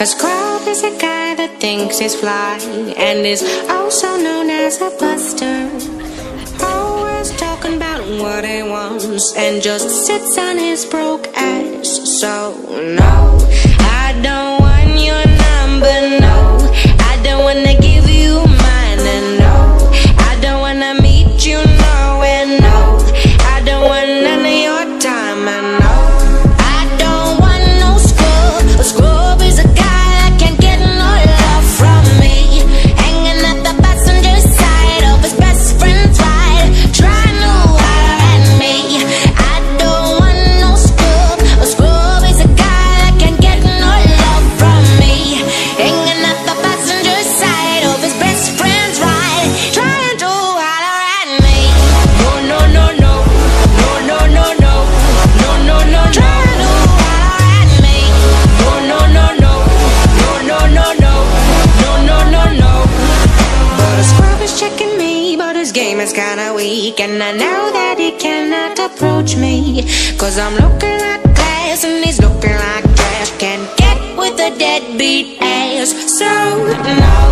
A scrub is a guy that thinks he's fly and is also known as a buster. Always talking about what he wants and just sits on his broke ass. So, no, I don't. this game is kinda weak And I know that he cannot approach me. Cause I'm looking like glass and he's looking like trash. Can't get with a deadbeat ass. So no.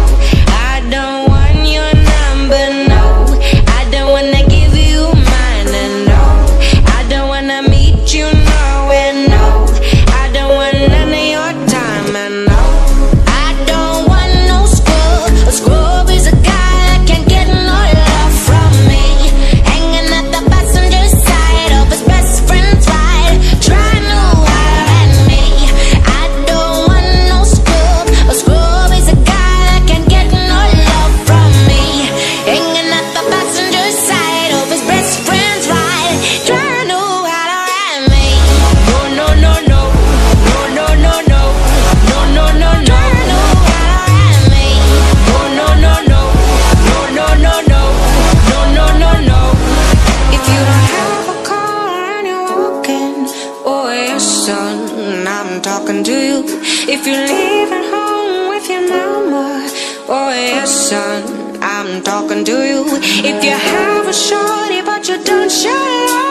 talking to you. If you're leaving home with your mama or your son, I'm talking to you. If you have a shorty but you don't show love.